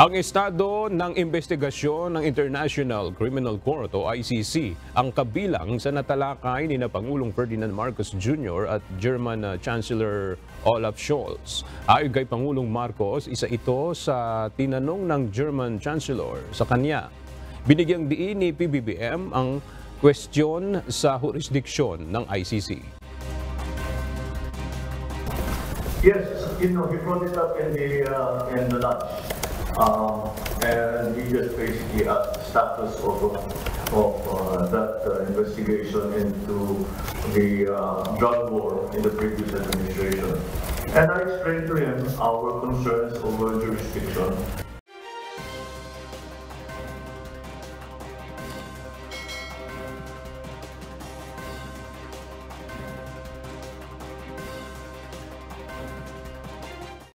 Ang estado ng investigasyon ng International Criminal Court o ICC ang kabilang sa natalakay ni na Pangulong Ferdinand Marcos Jr. at German uh, Chancellor Olaf Scholz. Ayon kay Pangulong Marcos, isa ito sa tinanong ng German Chancellor sa kanya. Binigyang diin ni PBBM ang kwestiyon sa jurisdiksyon ng ICC. Yes, you know, he brought it up in the, uh, in the lunch. Um, and we just basically the status of, of uh, that uh, investigation into the uh, drug war in the previous administration. And I explained to him our concerns over jurisdiction